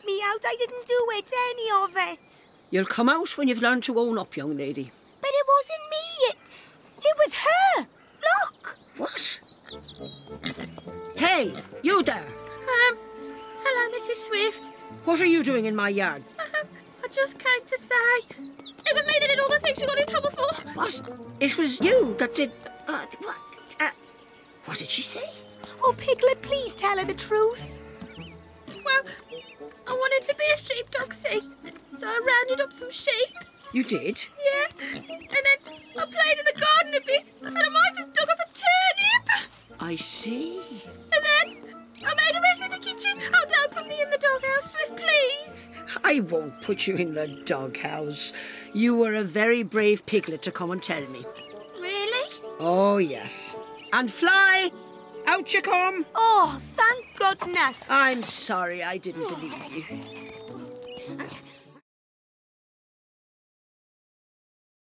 let me out. I didn't do it, any of it. You'll come out when you've learned to own up, young lady. But it wasn't me. It, it was her. Look. What? Hey, you there. Um, hello, Mrs. Swift. What are you doing in my yard? Um, I just came to say it was me that did all the things you got in trouble for. What? It was you that did. Uh, what? Uh, what did she say? Oh, Piglet, please tell her the truth. Wanted to be a sheepdog, see? So I rounded up some sheep. You did? Yeah. And then I played in the garden a bit, and I might have dug up a turnip. I see. And then I made a mess in the kitchen. Oh, don't put me in the doghouse, Swift, please. I won't put you in the doghouse. You were a very brave piglet to come and tell me. Really? Oh, yes. And fly! Out you come! Oh, thank goodness. I'm sorry I didn't believe you.